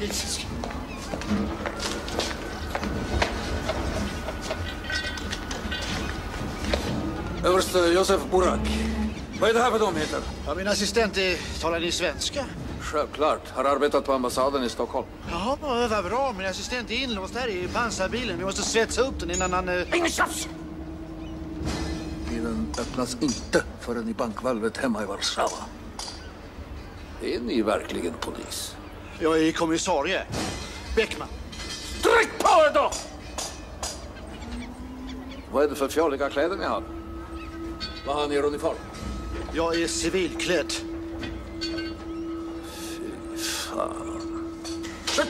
Jesus. Överste Josef Burak. Vad är det här för dumheter? Ja, min assistent är, talar ni svenska? Självklart. Har arbetat på ambassaden i Stockholm. Jaha, vad bra. Min assistent är inlåst här i pansarbilen. Vi måste svetsa upp den innan han... Eh... Inget tjafs! Bilen öppnas inte förrän i bankvalvet hemma i Warszawa. Är ni verkligen polis? Jag är kommissarie. Bäckman. Tryck på er då! Vad är det för fjolliga kläder ni har? Vad har ni i uniform? Jag är civilklädd. Fan. Check!